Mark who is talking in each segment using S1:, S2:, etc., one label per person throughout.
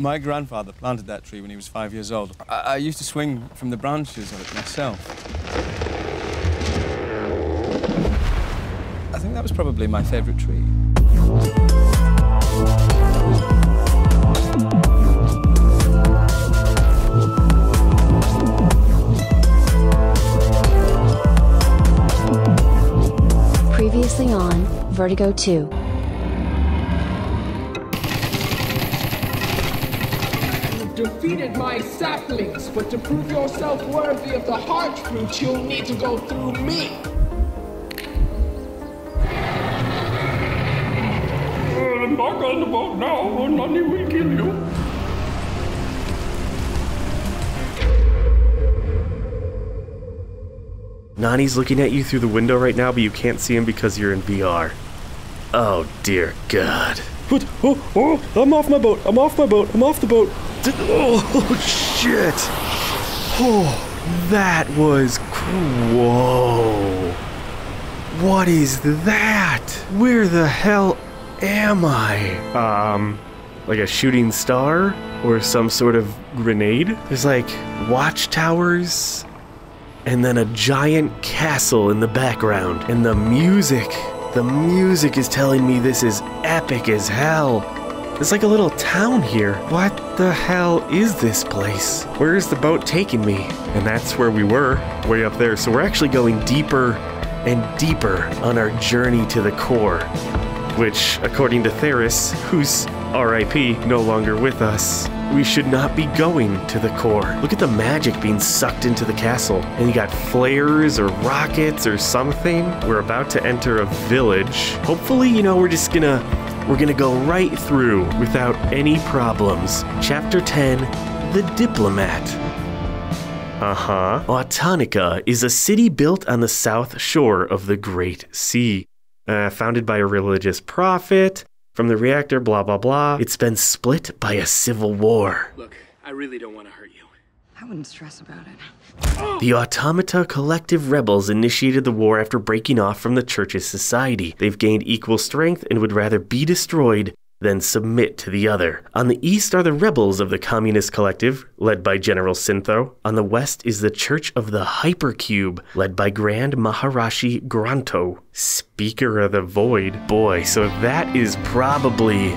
S1: My grandfather planted that tree when he was five years old. I, I used to swing from the branches of it myself. I think that was probably my favorite tree.
S2: Previously on Vertigo 2.
S3: Defeated my saplings, but to prove yourself worthy of the heart fruit, you'll need to go through me.
S4: Uh, Embark on the boat now, or Nani will kill you.
S5: Nani's looking at you through the window right now, but you can't see him because you're in VR. Oh dear God.
S6: What? Oh, oh, I'm off my boat. I'm off my boat. I'm off the boat.
S5: Oh shit! Oh, that was whoa! What is that? Where the hell am I? Um, like a shooting star or some sort of grenade? There's like watchtowers and then a giant castle in the background. And the music, the music is telling me this is epic as hell. It's like a little town here. What the hell is this place? Where is the boat taking me? And that's where we were, way up there. So we're actually going deeper and deeper on our journey to the core. Which, according to Theris, who's RIP, no longer with us, we should not be going to the core. Look at the magic being sucked into the castle. And you got flares or rockets or something. We're about to enter a village. Hopefully, you know, we're just gonna we're gonna go right through without any problems. Chapter 10 The Diplomat. Uh huh. Autonica is a city built on the south shore of the Great Sea. Uh, founded by a religious prophet. From the reactor, blah, blah, blah. It's been split by a civil war.
S7: Look, I really don't want to hurt you.
S8: I wouldn't stress about it.
S5: The Automata Collective rebels initiated the war after breaking off from the Church's society. They've gained equal strength and would rather be destroyed than submit to the other. On the east are the rebels of the Communist Collective, led by General Syntho. On the west is the Church of the Hypercube, led by Grand Maharishi Granto, Speaker of the Void. Boy, so that is probably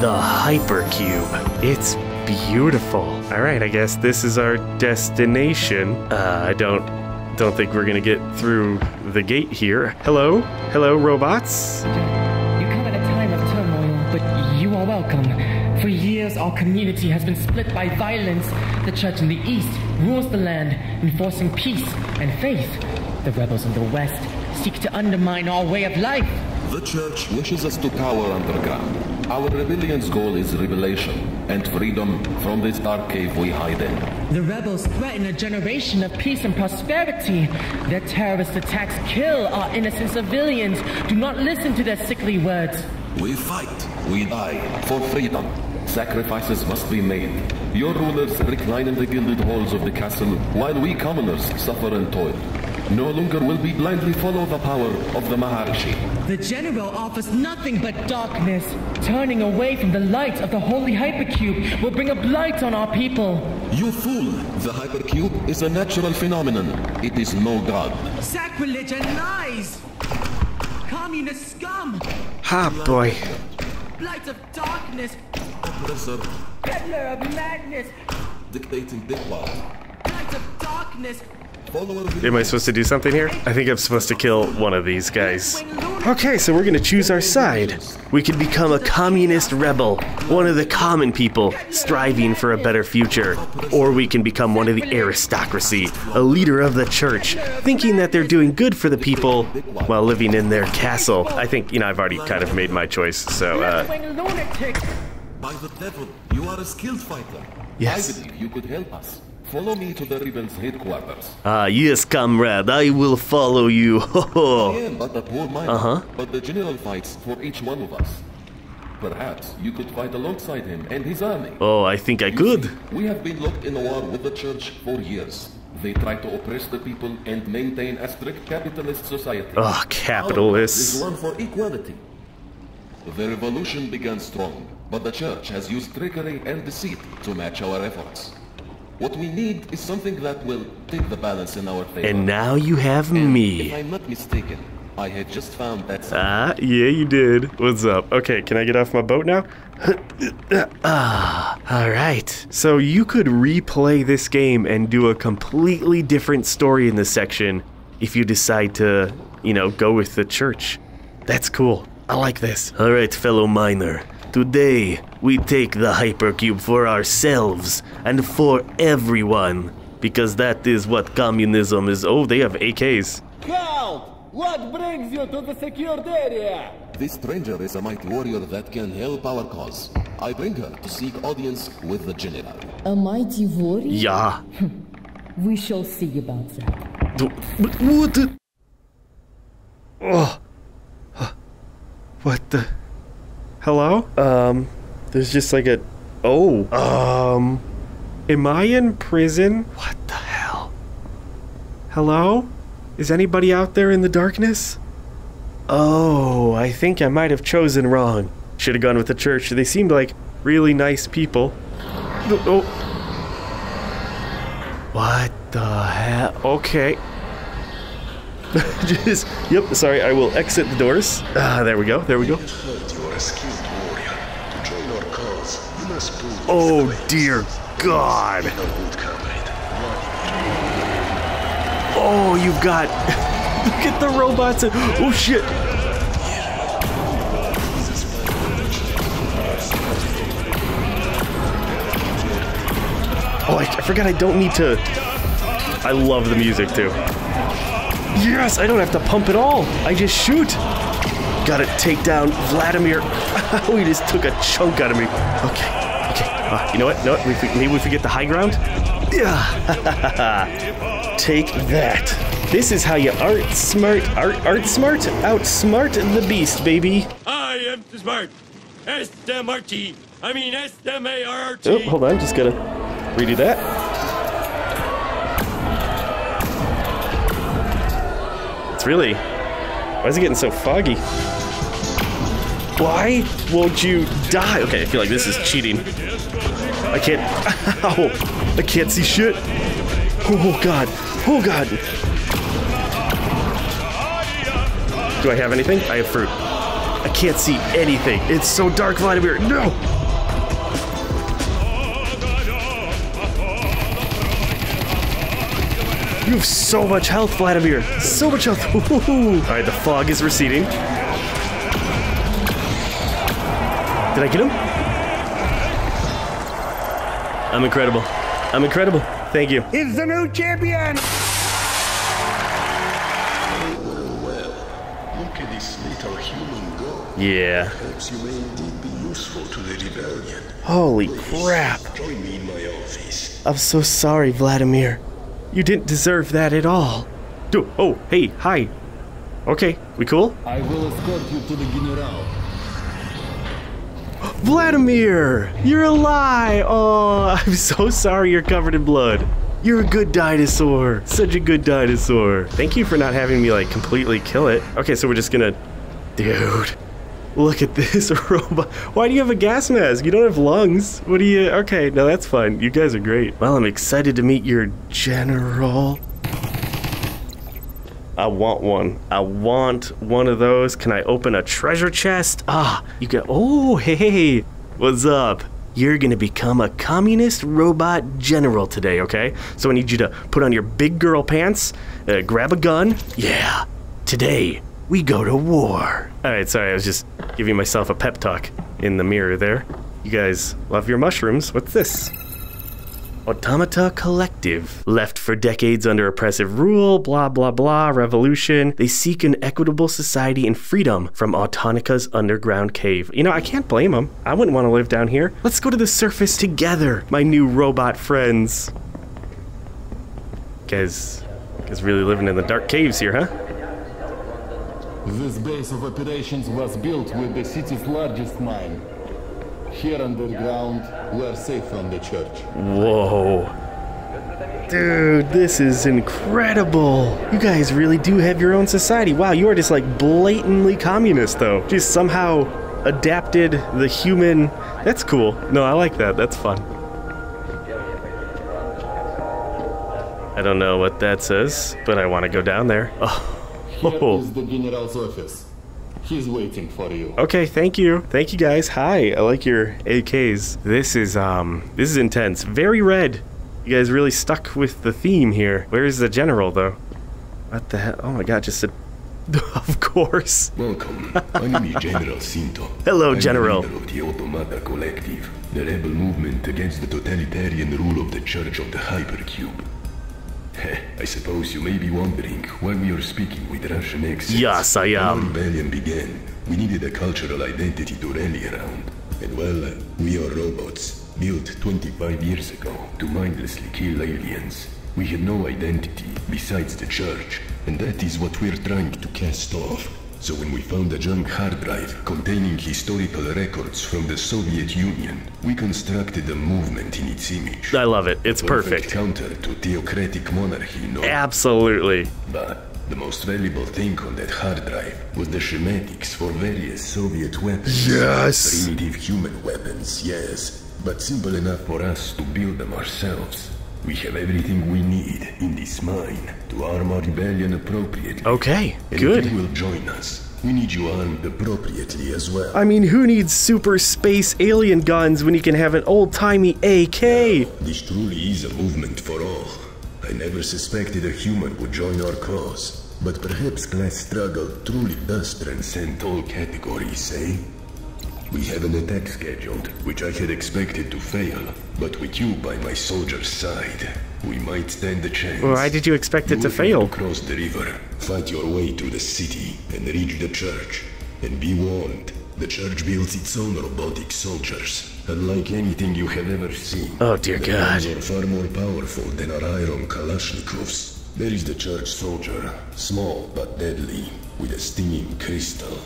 S5: the Hypercube. It's beautiful. All right, I guess this is our destination. Uh, I don't don't think we're gonna get through the gate here. Hello, hello, robots.
S9: You come at a time of turmoil, but you are welcome. For years, our community has been split by violence. The church in the east rules the land, enforcing peace and faith. The rebels in the west seek to undermine our way of life.
S10: The church wishes us to cower underground. Our rebellion's goal is revelation and freedom from this dark cave we hide in.
S9: The rebels threaten a generation of peace and prosperity. Their terrorist attacks kill our innocent civilians. Do not listen to their sickly words.
S10: We fight, we die for freedom. Sacrifices must be made. Your rulers recline in the gilded halls of the castle while we commoners suffer and toil. No longer will we blindly follow the power of the Maharishi.
S9: The general offers nothing but darkness. Turning away from the light of the holy hypercube will bring a blight on our people.
S10: You fool! The hypercube is a natural phenomenon. It is no god.
S9: Sacrilege and lies! Communist scum!
S5: Ha, boy.
S9: Blight of darkness!
S10: Oppressor,
S9: Peddler of madness!
S10: dictating dickwad.
S9: Blight of darkness!
S10: Follower of
S5: Am I supposed to do something here? I think I'm supposed to kill one of these guys. Okay, so we're gonna choose our side. We could become a communist rebel, one of the common people striving for a better future. Or we can become one of the aristocracy, a leader of the church, thinking that they're doing good for the people while living in their castle. I think, you know, I've already kind of made my choice, so, uh,
S10: By the devil, you are a skilled fighter.
S5: Yes.
S10: I believe you could help us. Follow me to the rebels' headquarters.
S5: ah, yes, comrade, I will follow you.
S10: I am but a poor miner,
S5: Uh-huh.
S10: but the general fights for each one of us. Perhaps you could fight alongside him and his army.
S5: Oh, I think I could.
S10: We have been locked in a war with the church for years. They try to oppress the people and maintain a strict capitalist society.
S5: Oh, capitalists.
S10: Ours is one for equality. The revolution began strong. but the church has used trickery and deceit to match our efforts. What we need is something that will take the balance in our favor.
S5: And now you have
S10: And
S5: me.
S10: If I'm not mistaken, I had just found that.
S5: Ah, yeah, you did. What's up? Okay, can I get off my boat now? ah, all right. So you could replay this game and do a completely different story in this section if you decide to, you know, go with the church. That's cool. I like this. All right, fellow miner. Today, we take the hypercube for ourselves and for everyone. Because that is what communism is. Oh, they have AKs.
S11: Halt! What brings you to the secured area?
S10: This stranger is a mighty warrior that can help our cause. I bring her to seek audience with the general.
S12: A mighty warrior?
S5: Yeah.
S12: We shall see about that.
S5: What? what the? Oh. What the? Hello? Um, there's just like a. Oh. Um. Am I in prison? What the hell? Hello? Is anybody out there in the darkness? Oh, I think I might have chosen wrong. Should have gone with the church. They seemed like really nice people. Oh. What the hell? Okay. Just, yep, sorry, I will exit the doors. Ah, there we go, there we go. Oh, dear God. Oh, you've got. Look at the robots. Oh, shit. Oh, I, I forgot I don't need to. I love the music too. Yes, I don't have to pump at all. I just shoot. Gotta take down Vladimir. Oh, he just took a chunk out of me. Okay, okay. Uh, you know what? No, what? maybe we forget the high ground. Yeah. take that. This is how you art smart, art art smart, outsmart the beast, baby.
S4: I am smart. S-M-R-T. I mean S-M-A-R-T.
S5: Oh, hold on, just gotta redo that. It's really. Why is it getting so foggy? Why won't you die? Okay, I feel like this is cheating. I can't. Ow! I can't see shit. Oh god. Oh god. Do I have anything? I have fruit. I can't see anything. It's so dark, Vladimir. No! You have so much health, Vladimir. So much health. All right, the fog is receding. Did I get him? I'm incredible. I'm incredible. Thank you.
S13: He's the new champion.
S14: Look at this little human go.
S5: Yeah.
S14: Perhaps you may indeed be useful to the rebellion.
S5: Holy crap.
S14: Join me in my office.
S5: I'm so sorry, Vladimir. You didn't deserve that at all. Do oh, hey, hi. Okay, we cool?
S11: I will escort you to the general.
S5: Vladimir! You're alive! Oh, I'm so sorry you're covered in blood. You're a good dinosaur. Such a good dinosaur. Thank you for not having me, like, completely kill it. Okay, so we're just gonna... Dude. Look at this robot. Why do you have a gas mask? You don't have lungs. What do you... Okay, no, that's fine. You guys are great. Well, I'm excited to meet your general. I want one. I want one of those. Can I open a treasure chest? Ah, you can. Oh, hey, what's up? You're gonna become a communist robot general today, okay? So I need you to put on your big girl pants, uh, grab a gun. Yeah, today we go to war. All right, sorry, I was just giving myself a pep talk in the mirror there. You guys love your mushrooms. What's this? Automata Collective. Left for decades under oppressive rule, blah blah blah, revolution. They seek an equitable society and freedom from Autonika's underground cave. You know, I can't blame them. I wouldn't want to live down here. Let's go to the surface together, my new robot friends. Guys, guys really living in the dark caves here, huh?
S11: This base of operations was built with the city's largest mine. Here underground, we are safe from the church.
S5: Whoa. Dude, this is incredible. You guys really do have your own society. Wow, you are just like blatantly communist, though. Just somehow adapted the human. That's cool. No, I like that. That's fun. I don't know what that says, but I want to go down there. Oh.
S11: Here is the general's office. He's waiting for you.
S5: Okay, thank you. Thank you guys. Hi. I like your AKs. This is um this is intense. Very red. You guys really stuck with the theme here. Where's the general though? What the hell? Oh my god, just a of course.
S14: Welcome. My name is General Cinto.
S5: Hello,
S14: I'm
S5: General.
S14: The leader of the Automata Collective, the rebel movement against the totalitarian rule of the Church of the Hypercube. I suppose you may be wondering why we are speaking with Russian accents.
S5: Yes, I am.
S14: When rebellion began, we needed a cultural identity to rally around. And well, we are robots, built 25 years ago to mindlessly kill aliens. We had no identity besides the church, and that is what we're trying to cast off. So when we found a junk hard drive containing historical records from the Soviet Union, we constructed a movement in its image.
S5: I love it. It's perfect.
S14: counter to theocratic monarchy, no?
S5: Absolutely.
S14: But the most valuable thing on that hard drive was the schematics for various Soviet weapons.
S5: Yes.
S14: Primitive human weapons, yes. But simple enough for us to build them ourselves. We have everything we need in this mine to arm our rebellion appropriately.
S5: Okay,
S14: and
S5: good.
S14: If you will join us, we need you armed appropriately as well.
S5: I mean, who needs super space alien guns when you can have an old-timey AK?
S14: This truly is a movement for all. I never suspected a human would join our cause. But perhaps class struggle truly does transcend all categories, eh? We have an attack scheduled, which I had expected to fail. But with you by my soldier's side, we might stand a chance.
S5: Why did you expect it
S14: You
S5: to fail?
S14: cross the river, fight your way to the city, and reach the church. And be warned, the church builds its own robotic soldiers. Unlike anything you have ever seen.
S5: Oh, dear
S14: Their
S5: God.
S14: guns are far more powerful than our iron Kalashnikovs. There is the church soldier, small but deadly, with a stinging crystal.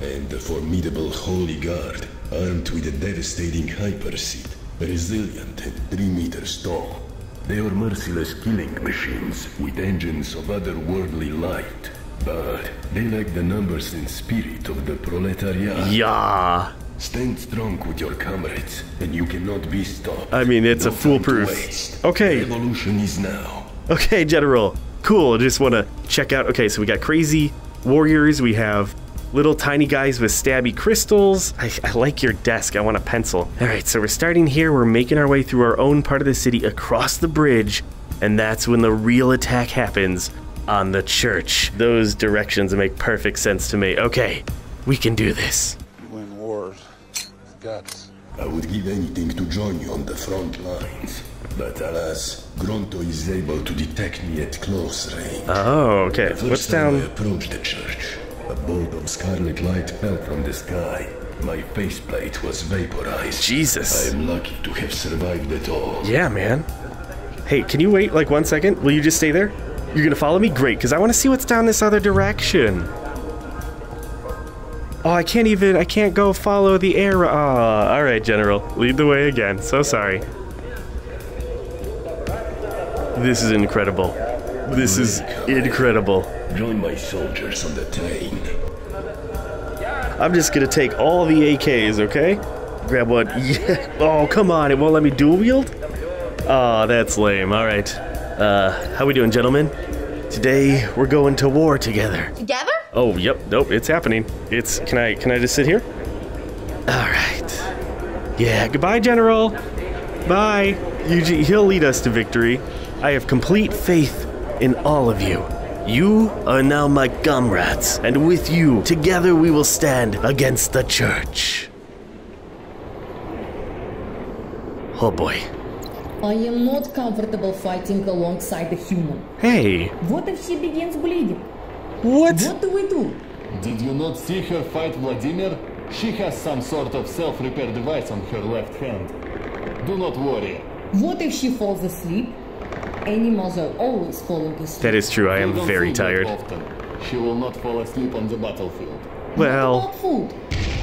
S14: And the formidable Holy Guard, armed with a devastating hyperseed, resilient and three meters tall. They are merciless killing machines with engines of otherworldly light. But they lack the numbers and spirit of the proletariat.
S5: Yeah.
S14: Stand strong with your comrades, and you cannot be stopped.
S5: I mean, it's a
S14: No to
S5: foolproof. Okay.
S14: Revolution is now.
S5: Okay, General. Cool. I just want to check out. Okay, so we got crazy warriors. We have little tiny guys with stabby crystals. I, I like your desk. I want a pencil. All right, so we're starting here. We're making our way through our own part of the city across the bridge, and that's when the real attack happens on the church. Those directions make perfect sense to me. Okay, we can do this.
S14: Win wars. Guts. I would give anything to join you on the front lines. But alas, Gronto is able to detect me at close range.
S5: Oh, okay.
S14: The first
S5: What's
S14: time I
S5: down?
S14: approached the church, a bolt of scarlet light fell from the sky. My faceplate was vaporized.
S5: Jesus.
S14: I am lucky to have survived it all.
S5: Yeah, man. Hey, can you wait like one second? Will you just stay there? You're gonna follow me? Great, because I want to see what's down this other direction. Oh, I can't even, I can't go follow the air. Oh, all right, General. Lead the way again. So sorry. This is incredible. This is incredible.
S14: Join my soldiers on the train.
S5: I'm just gonna take all the AKs, okay? Grab one. Yeah. Oh, come on. It won't let me dual wield? Oh, that's lame. All right. Uh, how we doing, gentlemen? Today we're going to war together.
S13: Together?
S5: Oh, yep. Nope. It's happening. It's. Can I? Can I just sit here? All right. Yeah. Goodbye, General. Bye. Eugene. He'll lead us to victory. I have complete faith in all of you. You are now my comrades, and with you, together we will stand against the church. Oh boy.
S12: I am not comfortable fighting alongside a human.
S5: Hey.
S12: What if she begins bleeding?
S5: What?
S12: What do we do?
S11: Did you not see her fight Vladimir? She has some sort of self-repair device on her left hand. Do not worry.
S12: What if she falls asleep? Animals are always falling asleep.
S5: That is true. I am very tired.
S11: Often. She will not fall asleep on the battlefield.
S5: Well,
S12: What about food?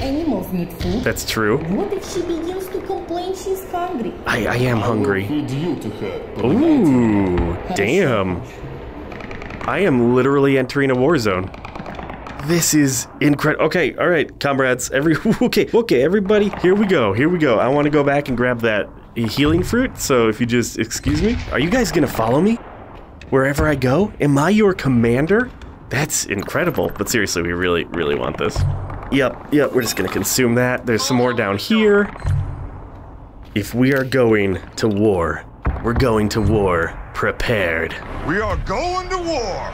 S12: Animals need food.
S5: that's true.
S12: What if she begins to complain she's hungry?
S5: I, I am hungry.
S11: Feed you to her.
S5: Ooh, damn. I am literally entering a war zone. This is incredible. Okay, all right, comrades. Every okay, okay, everybody. Here we go. Here we go. I want to go back and grab that healing fruit. So if you just excuse me, are you guys gonna follow me wherever I go? Am I your commander? That's incredible. But seriously, we really, really want this. Yep, yep. We're just gonna consume that. There's some more down here. If we are going to war, we're going to war prepared.
S13: We are going to war.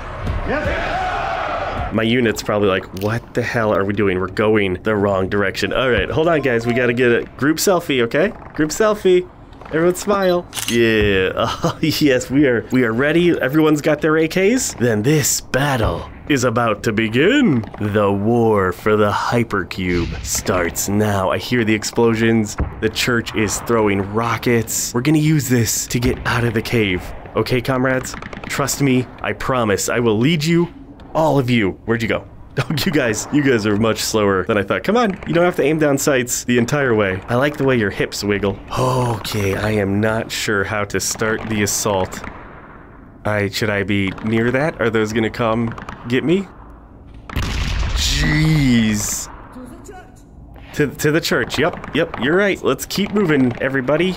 S5: My unit's probably like, what the hell are we doing? We're going the wrong direction. All right, hold on, guys. We got to get a group selfie, okay? Group selfie. Everyone smile. Yeah. Oh, yes, we are. We are ready. Everyone's got their AKs. Then this battle is about to begin. The war for the hypercube starts now. I hear the explosions. The church is throwing rockets. We're gonna use this to get out of the cave. Okay, comrades? Trust me. I promise. I will lead you all of you. Where'd you go? Oh, you guys, you guys are much slower than I thought. Come on, you don't have to aim down sights the entire way. I like the way your hips wiggle. Okay, I am not sure how to start the assault. I should I be near that? Are those gonna come get me? Jeez. To, to the church. Yep, yep, you're right. Let's keep moving, everybody.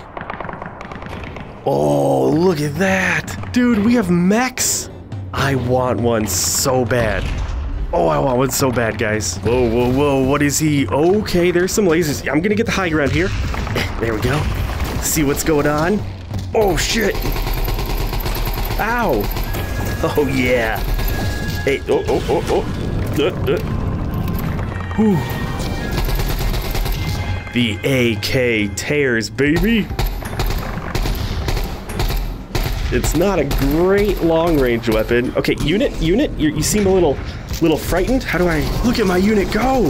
S5: Oh, look at that. Dude, we have mechs. I want one so bad. Oh, I want one so bad, guys. Whoa, whoa, whoa. What is he? Okay, there's some lasers. I'm gonna get the high ground here. There we go. See what's going on. Oh, shit. Ow. Oh, yeah. Hey, oh, oh, oh, oh. Uh, uh. Whew. The AK tears, baby. It's not a great long-range weapon. Okay, unit, unit, you, you seem a little, little frightened. How do I look at my unit go?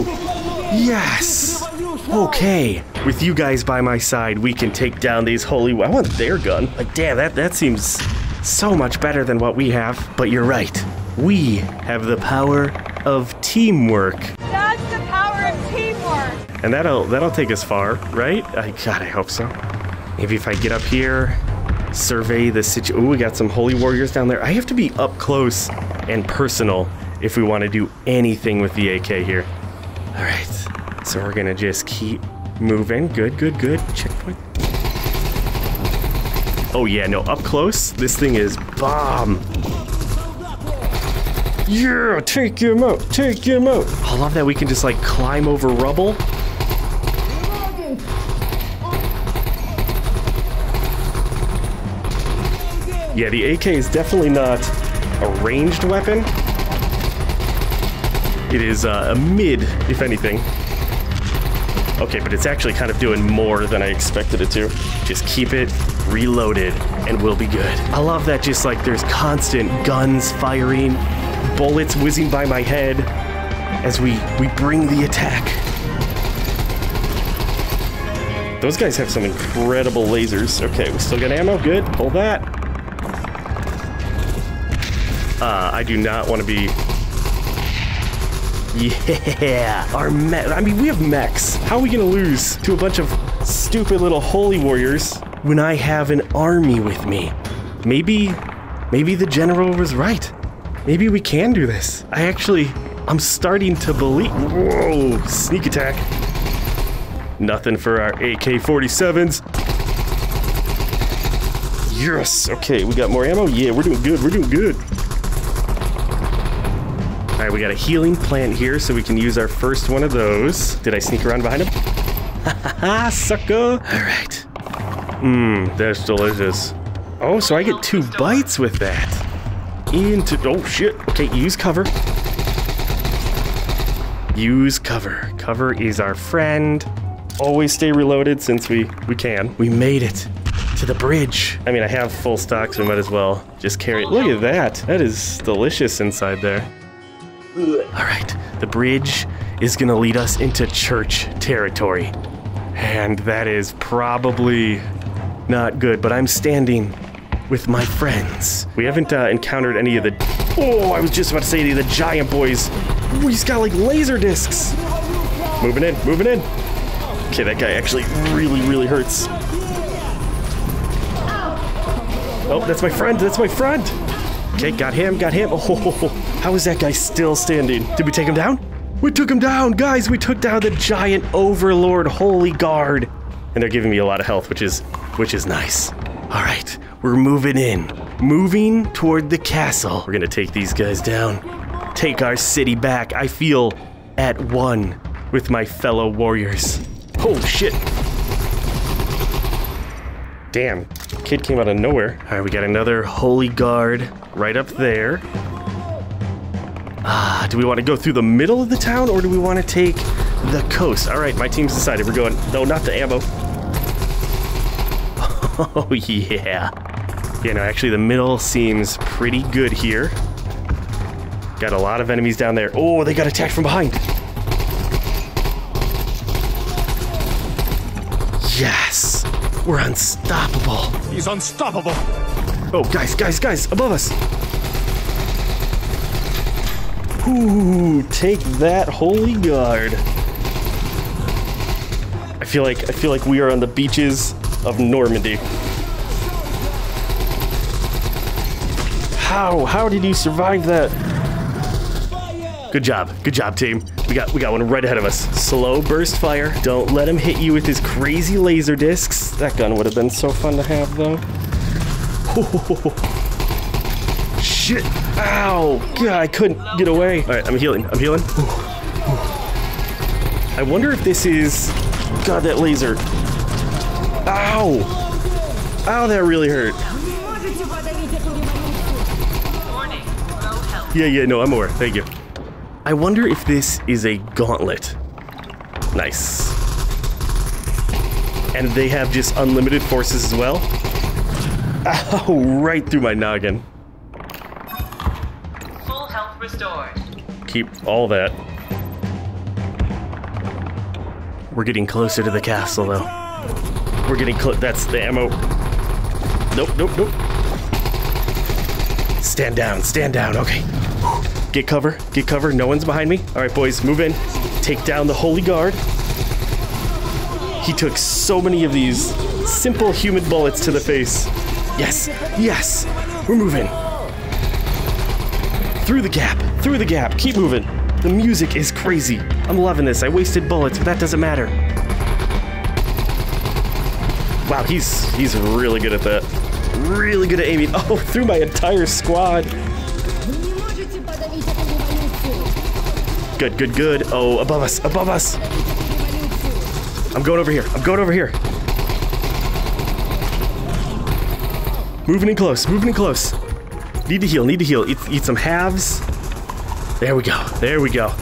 S5: Yes. Okay, with you guys by my side, we can take down these holy. I want their gun. Like, damn, that that seems so much better than what we have. But you're right. We have the power of teamwork.
S15: That's the power of teamwork.
S5: And that'll that'll take us far, right? I God, I hope so. Maybe if I get up here, survey the situation. Ooh, we got some holy warriors down there. I have to be up close and personal if we want to do anything with the AK here. All right, so we're gonna just keep moving. Good, good, good. Checkpoint. Oh yeah, no, up close. This thing is bomb. Yeah, take him out, take him out. I love that we can just like climb over rubble. Yeah, the AK is definitely not a ranged weapon. It is uh, a mid, if anything. Okay, but it's actually kind of doing more than I expected it to. Just keep it reloaded and we'll be good. I love that just like there's constant guns firing, bullets whizzing by my head as we, we bring the attack. Those guys have some incredible lasers. Okay, we still got ammo. Good. Pull that. Uh, I do not want to be. Yeah, our mech. I mean, we have mechs. How are we gonna lose to a bunch of stupid little holy warriors when I have an army with me? Maybe, maybe the general was right. Maybe we can do this. I actually, I'm starting to believe. Whoa, sneak attack. Nothing for our AK-47s. Yes. Okay, we got more ammo. Yeah, we're doing good. We're doing good. Right, we got a healing plant here, so we can use our first one of those. Did I sneak around behind him? Ha ah, sucker! All right. Mmm, that's delicious. Oh, so I get two bites with that. Into, oh shit. Okay, use cover. Use cover. Cover is our friend. Always stay reloaded since we, we can. We made it to the bridge. I mean, I have full stock, so we might as well just carry it. Look at that. That is delicious inside there. All right, the bridge is gonna lead us into church territory. And that is probably not good, but I'm standing with my friends. We haven't uh, encountered any of the... Oh, I was just about to say any of the giant boys. Ooh, he's got like laser discs. Moving in, moving in. Okay, that guy actually really, really hurts. Oh, that's my friend, that's my friend. Okay, got him, got him. Oh, How is that guy still standing? Did we take him down? We took him down, guys. We took down the giant overlord holy guard. And they're giving me a lot of health, which is which is nice. All right, we're moving in. Moving toward the castle. We're gonna take these guys down. Take our city back. I feel at one with my fellow warriors. Oh shit. Damn, kid came out of nowhere. All right, we got another holy guard right up there. Ah, do we want to go through the middle of the town or do we want to take the coast? All right, my team's decided. We're going, no, not the ammo. Oh, yeah. Yeah, no, actually, the middle seems pretty good here. Got a lot of enemies down there. Oh, they got attacked from behind. Yes! We're unstoppable.
S13: He's unstoppable.
S5: Oh, guys, guys, guys, above us. Ooh, take that, holy guard. I feel like I feel like we are on the beaches of Normandy. How? How did you survive that? Good job. Good job, team. We got we got one right ahead of us. Slow burst fire. Don't let him hit you with his crazy laser discs. That gun would have been so fun to have though. Shit. Ow. God, I couldn't get away. All right, I'm healing. I'm healing. I wonder if this is God, that laser. Ow! Ow, that really hurt. Yeah, yeah, no, I'm aware. Thank you. I wonder if this is a gauntlet. Nice. And they have just unlimited forces as well. Ow, right through my noggin.
S16: Restored.
S5: Keep all that. We're getting closer to the castle, though. We're getting close. That's the ammo. Nope, nope, nope. Stand down, stand down. Okay. Get cover, get cover. No one's behind me. All right, boys, move in. Take down the Holy Guard. He took so many of these simple human bullets to the face. Yes, yes. We're moving. Through the gap, through the gap. Keep moving. The music is crazy. I'm loving this. I wasted bullets, but that doesn't matter. Wow, he's he's really good at that. Really good at aiming. Oh, through my entire squad. Good, good, good. Oh, above us, above us. I'm going over here. I'm going over here. Moving in close, moving in close. Need to heal, need to heal. Eat, eat some halves. There we go, there we go.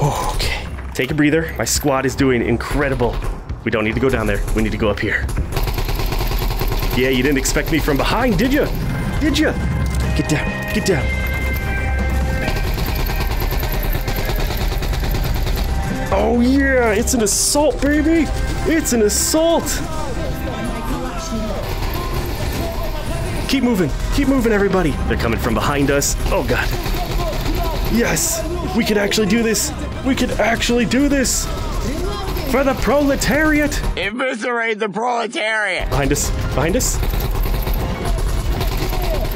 S5: Oh, okay. Take a breather. My squad is doing incredible. We don't need to go down there. We need to go up here. Yeah, you didn't expect me from behind, did you? Did you? Get down, get down. Oh yeah, it's an assault, baby! It's an assault! Keep moving, keep moving, everybody. They're coming from behind us. Oh god. Yes, we could actually do this. We could actually do this. For the proletariat.
S17: Eviscerate the proletariat.
S5: Behind us, behind us.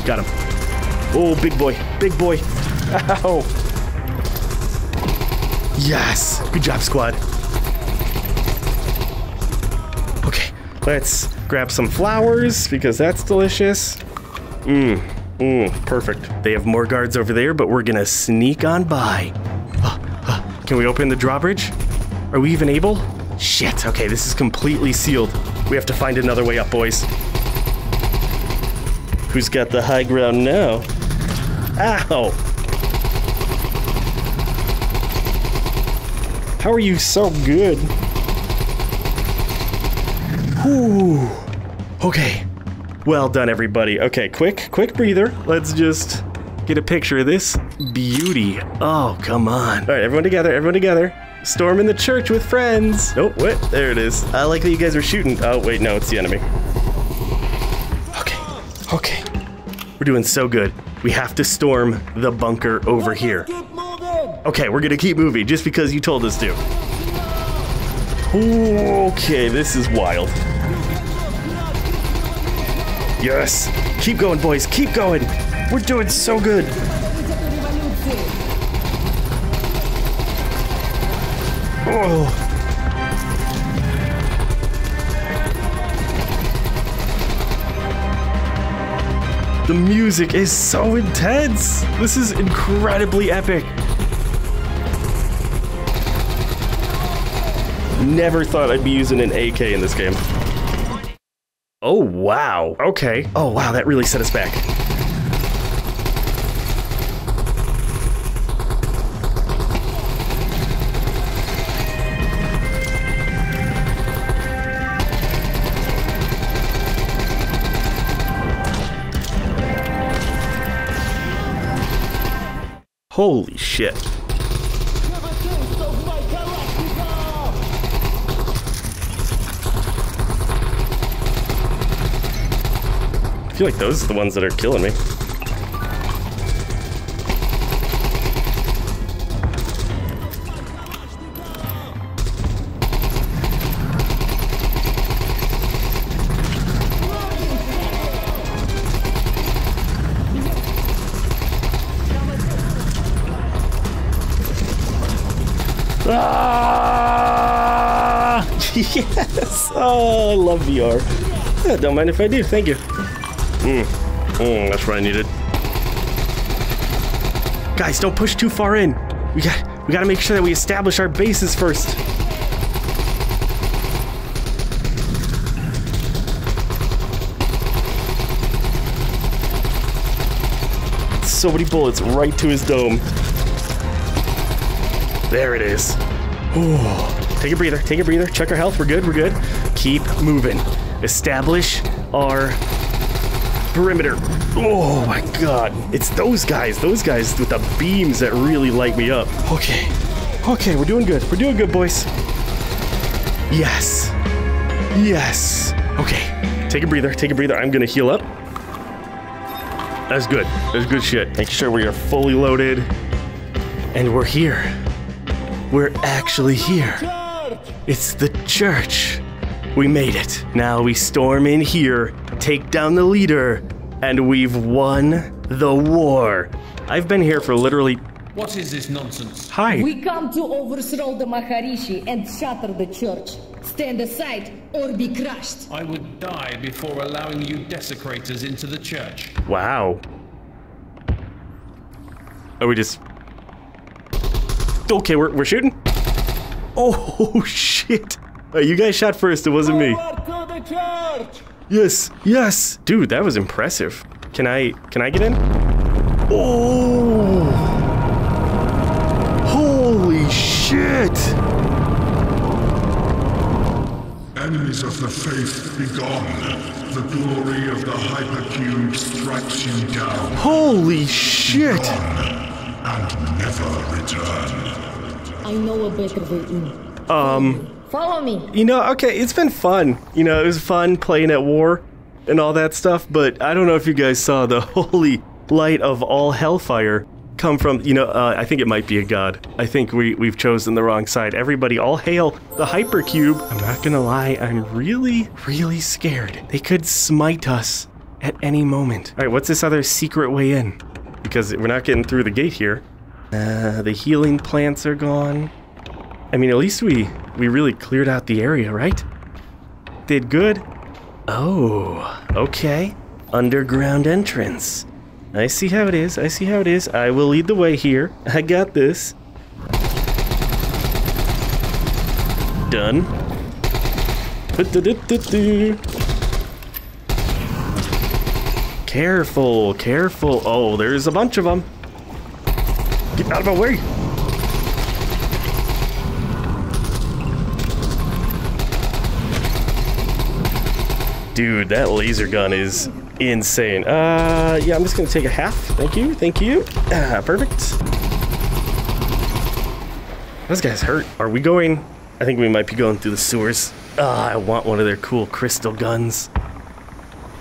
S5: Got him. Oh, big boy, big boy. Ow. Yes! Good job, squad. Okay, let's grab some flowers because that's delicious. Mmm, mmm, perfect. They have more guards over there, but we're gonna sneak on by. Can we open the drawbridge? Are we even able? Shit, okay, this is completely sealed. We have to find another way up, boys. Who's got the high ground now? Ow! How are you so good? Whew. Okay. Well done, everybody. Okay, quick, quick breather. Let's just get a picture of this beauty. Oh, come on. All right, everyone together, everyone together. Storm in the church with friends. Oh, what? There it is. I like that you guys are shooting. Oh, wait, no, it's the enemy. Okay, okay. We're doing so good. We have to storm the bunker over here. Okay, we're gonna keep moving just because you told us to. Okay, this is wild. Yes. Keep going, boys. Keep going. We're doing so good. Oh. The music is so intense. This is incredibly epic. Never thought I'd be using an AK in this game. Oh, wow. Okay. Oh, wow, that really set us back. Holy shit. Feel like those are the ones that are killing me. Ah! yes! Oh, I love VR. Yeah, don't mind if I do. Thank you. Mm. Mm, that's what I needed. Guys, don't push too far in. We got we got to make sure that we establish our bases first. So many bullets right to his dome. There it is. Ooh. Take a breather. Take a breather. Check our health. We're good. We're good. Keep moving. Establish our perimeter. Oh my god. It's those guys. Those guys with the beams that really light me up. Okay. Okay, we're doing good. We're doing good, boys. Yes. Yes. Okay. Take a breather. Take a breather. I'm gonna heal up. That's good. That's good shit. Make sure we are fully loaded. And we're here. We're actually here. It's the church. We made it. Now we storm in here, take down the leader, and we've won the war. I've been here for literally.
S16: What is this nonsense?
S5: Hi.
S12: We come to overthrow the Maharishi and shatter the church. Stand aside or be crushed.
S16: I would die before allowing you desecrators into the church.
S5: Wow. Are we just. Okay, we're, we're shooting? Oh, shit. Uh, you guys shot first, it wasn't me. Yes, yes. Dude, that was impressive. Can I, can I get in? Oh! Holy shit!
S13: Enemies of the faith, be gone. The glory of the hypercube strikes you down.
S5: Holy shit!
S13: and never return.
S12: I know a better way in.
S5: Um,
S12: Follow me.
S5: you know, okay, it's been fun. You know, it was fun playing at war and all that stuff, but I don't know if you guys saw the holy light of all hellfire come from, you know, uh, I think it might be a god. I think we, we've chosen the wrong side. Everybody, all hail the hypercube. I'm not gonna lie, I'm really, really scared. They could smite us at any moment. All right, what's this other secret way in? Because we're not getting through the gate here. Uh, the healing plants are gone. I mean, at least we we really cleared out the area, right? Did good. Oh, okay. Underground entrance. I see how it is. I see how it is. I will lead the way here. I got this. Done. Careful, careful. Oh, there's a bunch of them. Get out of my way. Dude, that laser gun is insane. Uh, yeah, I'm just gonna take a half. Thank you, thank you. Ah, perfect. Those guys hurt. Are we going? I think we might be going through the sewers. Ah, I want one of their cool crystal guns.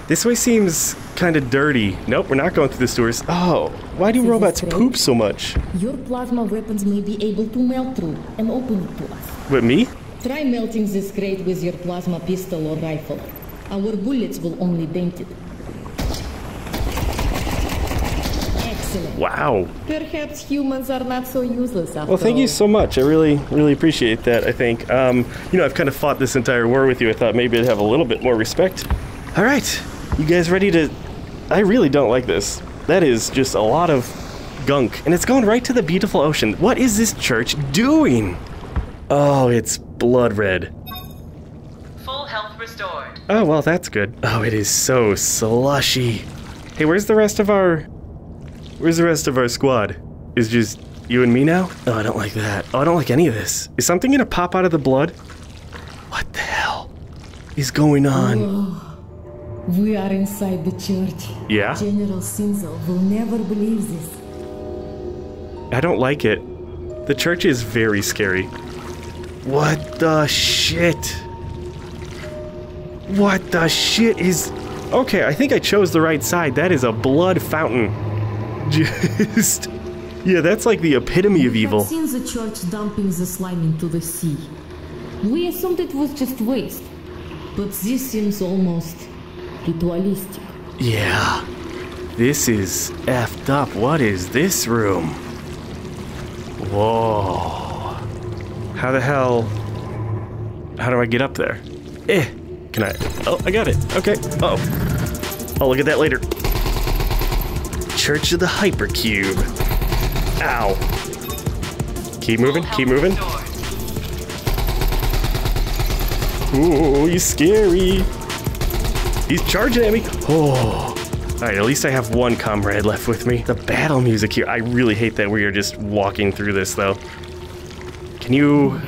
S5: This way seems kind of dirty. Nope, we're not going through the sewers. Oh, why do robots poop so much?
S12: Your plasma weapons may be able to melt through and open it to us.
S5: With me?
S12: Try melting this crate with your plasma pistol or rifle. Our bullets will only dent it. Excellent.
S5: Wow.
S12: Perhaps humans are not so useless after
S5: Well, thank
S12: all.
S5: you so much. I really, really appreciate that. I think, um, you know, I've kind of fought this entire war with you. I thought maybe I'd have a little bit more respect. All right, you guys ready to? I really don't like this. That is just a lot of gunk, and it's going right to the beautiful ocean. What is this church doing? Oh, it's blood red.
S18: Full health restored.
S5: Oh, well, that's good. Oh, it is so slushy. Hey, where's the rest of our. Where's the rest of our squad? Is just you and me now? Oh, I don't like that. Oh, I don't like any of this. Is something gonna pop out of the blood? What the hell is going on?
S12: Oh, we are inside the church.
S5: Yeah?
S12: General Sinzo will never believe this.
S5: I don't like it. The church is very scary. What the shit? What the shit is. Okay, I think I chose the right side. That is a blood fountain. Just. Yeah, that's like the epitome of evil.
S12: I've seen the church dumping the slime into the sea. We assumed it was just waste. But this seems almost ritualistic.
S5: Yeah. This is effed up. What is this room? Whoa. How the hell. How do I get up there? Eh. Can I? Oh, I got it. Okay. Uh oh. I'll look at that later. Church of the Hypercube. Ow. Keep moving, keep moving. Ooh, he's scary. He's charging at me. Oh. Alright, at least I have one comrade left with me. The battle music here. I really hate that we are just walking through this, though. Can you...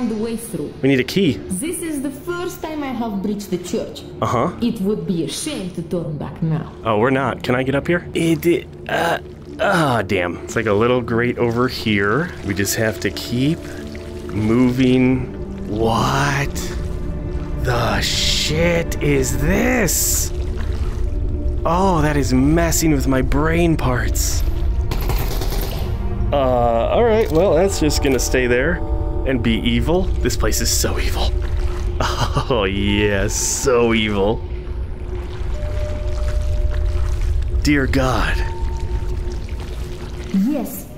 S12: find the way through.
S5: We need a key.
S12: This is the first time I have breached the church.
S5: Uh-huh.
S12: It would be a shame to turn back now.
S5: Oh, we're not. Can I get up here? It... it uh... Ah, damn. It's like a little grate over here. We just have to keep moving. What the shit is this? Oh, that is messing with my brain parts. Uh, alright, well, that's just gonna stay there and be evil. This place is so evil. Oh, yeah, so evil. Dear God.
S12: Yes,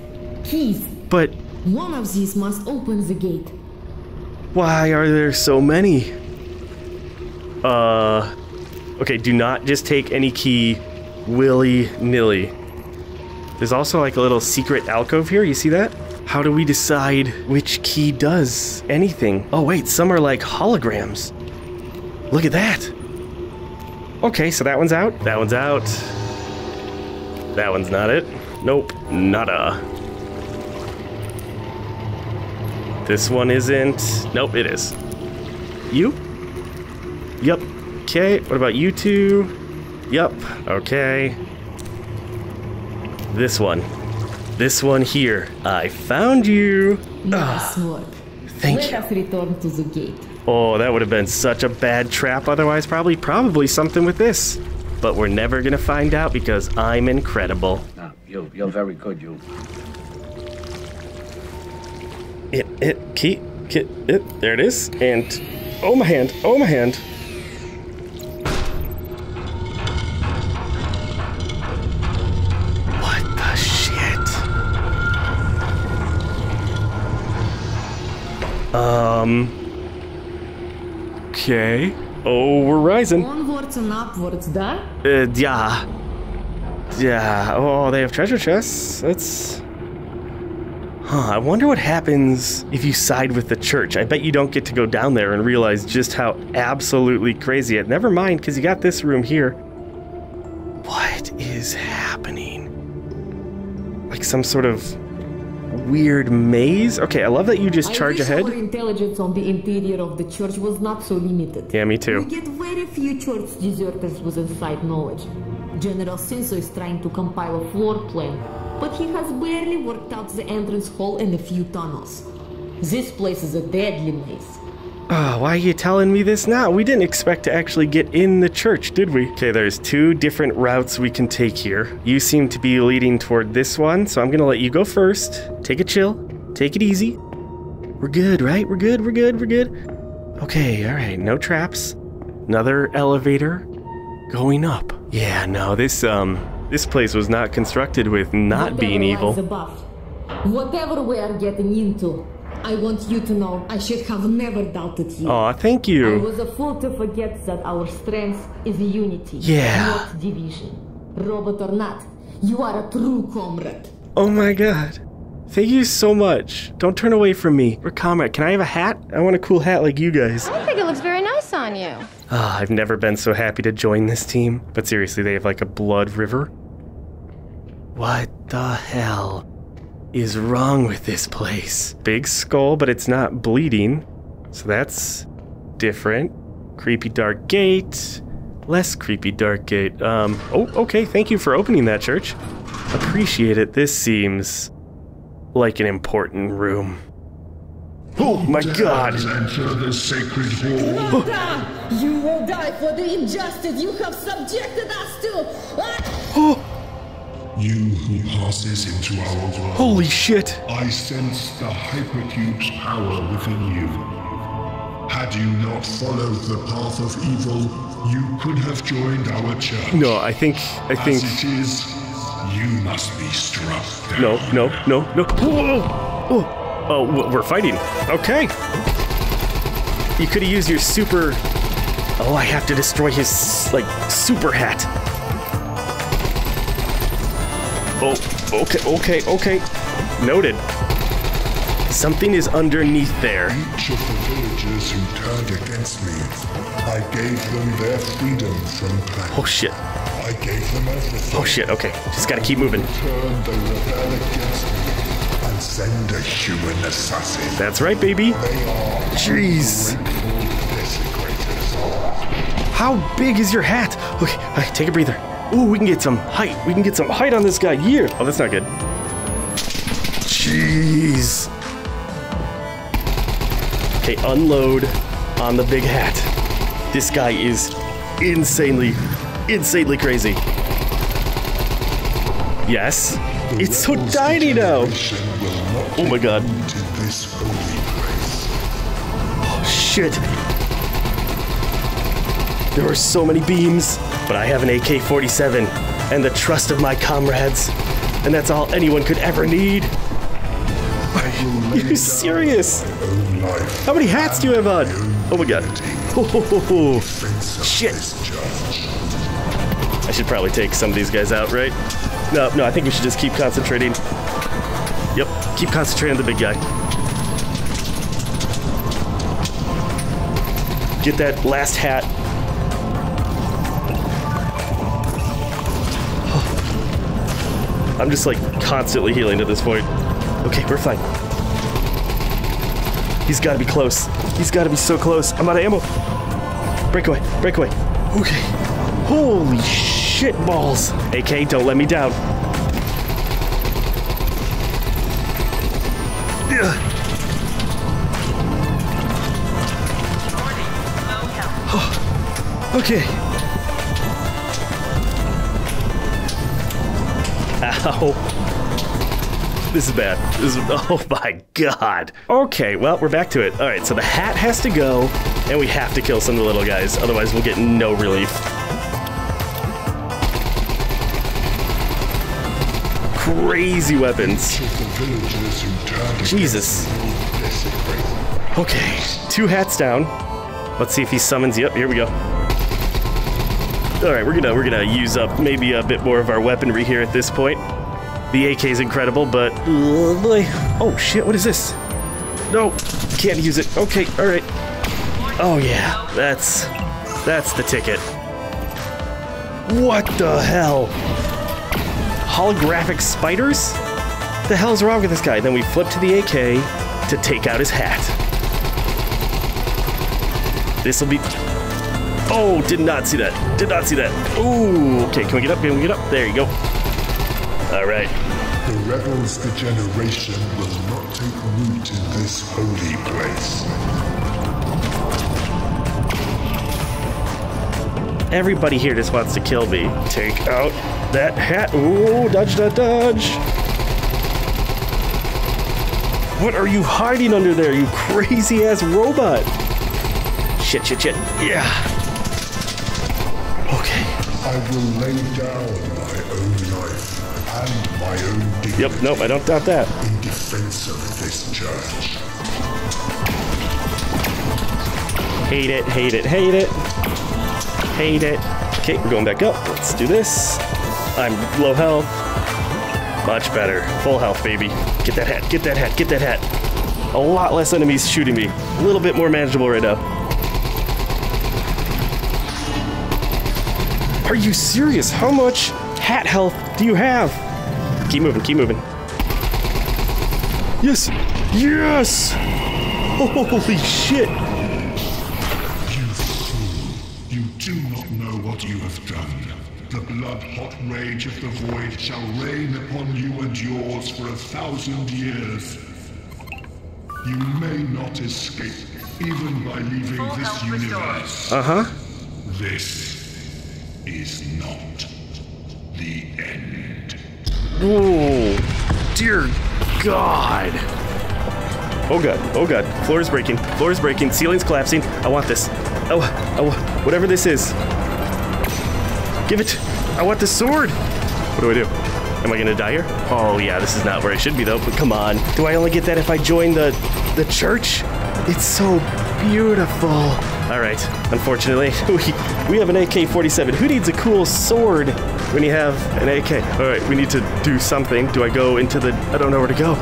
S12: keys.
S5: But
S12: One of these must open the gate.
S5: why are there so many? Uh, okay, do not just take any key willy nilly. There's also like a little secret alcove here. You see that? How do we decide which key does anything? Oh, wait, some are like holograms. Look at that. Okay, so that one's out. That one's out. That one's not it. Nope, nada. This one isn't. Nope, it is. You? Yup. Okay, what about you two? Yup. Okay. This one. This one here. I found you.
S12: Nice work.
S5: Ah, thank
S12: Let
S5: you.
S12: us return to the gate.
S5: Oh, that would have been such a bad trap otherwise, probably. Probably something with this. But we're never gonna find out because I'm incredible.
S19: No, you, you're very good, you.
S5: It, it, key, key, it, there it is. And, oh my hand, oh my hand. Okay. Oh, we're rising.
S12: Onwards and upwards, da?
S5: Uh, yeah. Yeah. Oh, they have treasure chests. That's. Huh. I wonder what happens if you side with the church. I bet you don't get to go down there and realize just how absolutely crazy it. Never mind, because you got this room here. What is happening? Like some sort of weird maze? Okay, I love that you just charge ahead.
S12: our intelligence on the interior of the church was not so limited.
S5: Yeah, me too.
S12: We get very few church deserters with inside knowledge. General Sinso is trying to compile a floor plan, but he has barely worked out the entrance hall and a few tunnels. This place is a deadly maze.
S5: Ah, why are you telling me this now? We didn't expect to actually get in the church, did we? Okay, there's two different routes we can take here. You seem to be leading toward this one, so I'm gonna let you go first. Take a chill. Take it easy. We're good, right? We're good, we're good, we're good. Okay, alright, no traps. Another elevator going up. Yeah, no, this um this place was not constructed with not being
S12: Whatever lies
S5: evil.
S12: whatever we are getting into, I want you to know I should have never doubted you.
S5: Aw, thank you.
S12: I was a fool to forget that our strength is unity,
S5: Yeah.
S12: not division. Robot or not, you are a true comrade.
S5: Oh my god. Thank you so much. Don't turn away from me. We're comrade. Can I have a hat? I want a cool hat like you guys.
S20: I think it looks very nice on you.
S5: Ah, I've never been so happy to join this team. But seriously, they have like a blood river. What the hell is wrong with this place? Big skull, but it's not bleeding. So that's different. Creepy dark gate. Less creepy dark gate. Um, oh, okay. Thank you for opening that church. Appreciate it. This seems like an important room. Oh my god!
S13: Enter the sacred hall.
S12: You will die for the injustice you have subjected us to. Ah!
S13: You who passes into our world.
S5: Holy shit!
S13: I sense the Hypercube's power within you. Had you not followed the path of evil, you could have joined our church.
S5: No, I think I think
S13: As it is, you must be struck down.
S5: no, no, no, no. Whoa! Oh, oh, we're fighting. Okay. You could have used your super. Oh, I have to destroy his like super hat. Oh, okay, okay, okay. Noted. Something is underneath there.
S13: Each of the villagers who turned against me, I gave them their freedom from planet.
S5: Oh shit.
S13: I gave them everything.
S5: Oh shit. Okay, just gotta keep moving.
S13: Turn they rebel against me and send a human assassin.
S5: That's right, baby.
S13: They are
S5: Jeez. How big is your hat? Okay, okay, take a breather. Ooh, we can get some height. We can get some height on this guy. Yeah. Oh, that's not good. Jeez. Okay, unload on the big hat. This guy is insanely, insanely crazy. Yes. It's so tiny now. Oh my god.
S13: This holy place.
S5: Oh, shit. There are so many beams, but I have an AK 47 and the trust of my comrades, and that's all anyone could ever need. Are you serious? How many hats do you have on? Oh my god. Oh, shit. I should probably take some of these guys out, right? No, no, I think we should just keep concentrating. Yep, keep concentrating on the big guy. Get that last hat. I'm just like constantly healing at this point. Okay, we're fine. He's gotta be close. He's gotta be so close. I'm out of ammo. Break away, break away. Okay. Holy shit balls. AK, don't let me down. Ugh. Okay. Ow. Oh. This is bad. This is, oh my god. Okay, well, we're back to it. All right, so the hat has to go, and we have to kill some of the little guys, otherwise we'll get no relief. Crazy weapons. Jesus. Okay, two hats down. Let's see if he summons. Yep, here we go. All right, we're gonna we're gonna use up maybe a bit more of our weaponry here at this point. The AK is incredible, but oh boy, oh shit, what is this? No, can't use it. Okay, all right. Oh yeah, that's that's the ticket. What the hell? Holographic spiders? The hell's wrong with this guy? Then we flip to the AK to take out his hat. This'll be Oh, did not see that. Did not see that. Ooh, okay, can we get up? Can we get up? There you go. All right.
S13: The rebels' degeneration will not take root in this holy place.
S5: Everybody here just wants to kill me. Take out that hat. Ooh, dodge, that dodge. What are you hiding under there, you crazy ass robot? Shit, shit, shit. Yeah. Okay.
S13: I will lay down my own life and my own dignity
S5: Yep, nope, I don't doubt that.
S13: in defense of this church.
S5: Hate it, hate it, hate it. Hate it. Okay, we're going back up. Let's do this. I'm low health. Much better. Full health, baby. Get that hat, get that hat, get that hat. A lot less enemies shooting me. A little bit more manageable right now. Are you serious? How much hat health do you have? Keep moving, keep moving. Yes! Yes! Holy shit!
S13: You fool. You do not know what you have done. The blood-hot rage of the void shall reign upon you and yours for a thousand years. You may not escape, even by leaving
S18: Full
S13: this
S18: health restored.
S13: universe.
S5: Uh huh.
S13: This is not the end.
S5: Oh, dear God. Oh God, oh God. Floor is breaking. Floor is breaking. Ceiling's collapsing. I want this. Oh, oh, whatever this is. Give it. I want the sword. What do I do? Am I gonna die here? Oh yeah, this is not where I should be though, but come on. Do I only get that if I join the the church? It's so beautiful. Alright, unfortunately, we we have an AK-47. Who needs a cool sword when you have an AK? Alright, we need to do something. Do I go into the I don't know where to go.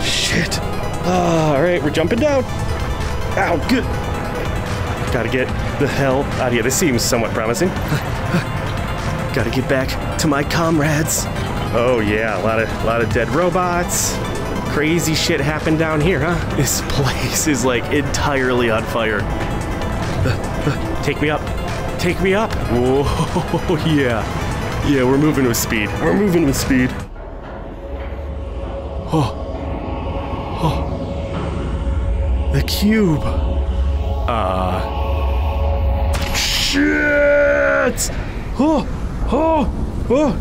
S5: Shit. Ah, alright, we're jumping down. Ow, good. Gotta get the hell out of here. This seems somewhat promising. Gotta get back to my comrades. Oh yeah, a lot of a lot of dead robots. Crazy shit happened down here, huh? This place is like entirely on fire. Take me up. Take me up. Whoa, yeah. Yeah, we're moving with speed. We're moving with speed. Oh. Oh. The cube. Uh. Shit! Oh! Oh! Oh!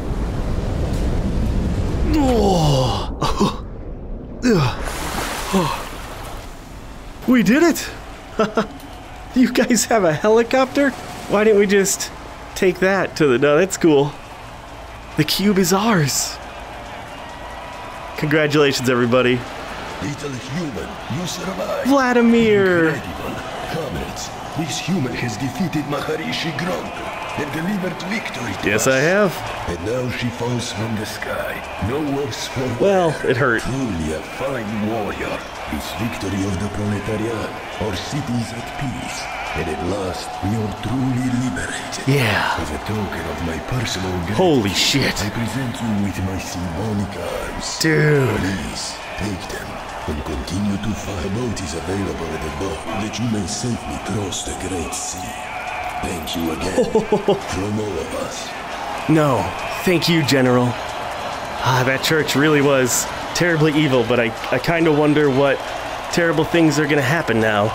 S5: Oh! Oh! Oh. We did it! you guys have a helicopter? Why didn't we just take that to the. No, that's cool. The cube is ours. Congratulations, everybody.
S14: Little human, you survived.
S5: Vladimir!
S14: Incredible. Comrades, this human has defeated Maharishi Grant and delivered victory to
S5: Yes,
S14: us.
S5: I have.
S14: And now she falls from the sky. No worse for
S5: Well, it hurt.
S14: Truly a fine warrior. This victory of the proletariat. Our city is at peace. And at last, we are truly liberated.
S5: Yeah.
S14: As a token of my personal gratitude,
S5: Holy shit.
S14: I present you with my symbolic arms.
S5: Dude.
S14: Please, take them and continue to fight. A boat is available at the boat that you may safely cross the great sea. Thank you again from all of us.
S5: No, thank you, General. Ah, that church really was terribly evil, but I, I kind of wonder what terrible things are gonna happen now.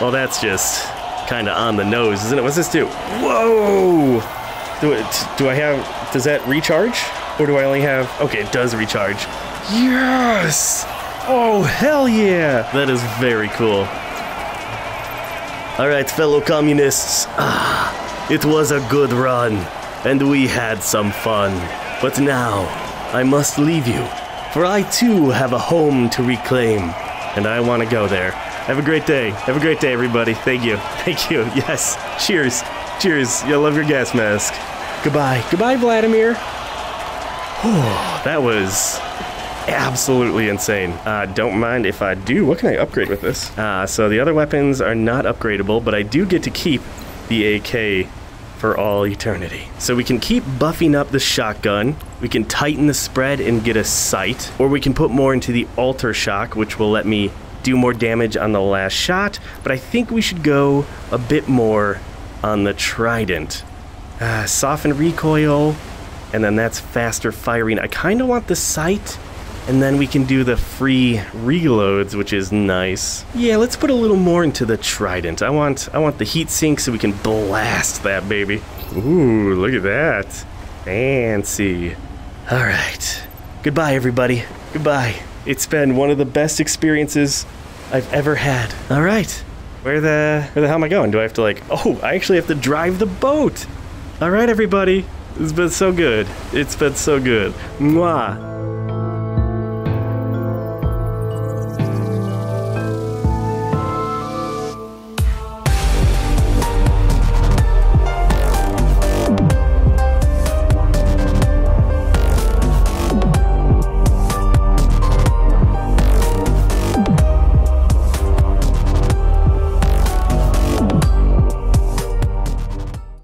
S5: Well, that's just kind of on the nose, isn't it? What's this do? Whoa! Do it? Do I have? Does that recharge, or do I only have? Okay, it does recharge. Yes! Oh hell yeah! That is very cool. All right, fellow communists. Ah, it was a good run, and we had some fun. But now, I must leave you, for I too have a home to reclaim, and I want to go there. Have a great day. Have a great day, everybody. Thank you. Thank you. Yes. Cheers. Cheers. I love your gas mask. Goodbye. Goodbye, Vladimir. Whew, that was absolutely insane. Uh, don't mind if I do. What can I upgrade with this? Uh, so the other weapons are not upgradable, but I do get to keep the AK for all eternity. So we can keep buffing up the shotgun, we can tighten the spread and get a sight, or we can put more into the alter shock, which will let me do more damage on the last shot, but I think we should go a bit more on the trident. Uh, soften recoil, and then that's faster firing. I kind of want the sight, and then we can do the free reloads, which is nice. Yeah, let's put a little more into the trident. I want I want the heat sink so we can blast that baby. Ooh, look at that. Fancy. All right. Goodbye, everybody. Goodbye. It's been one of the best experiences I've ever had. All right. Where the where the hell am I going? Do I have to like? Oh, I actually have to drive the boat. All right, everybody. It's been so good. It's been so good. Mwah.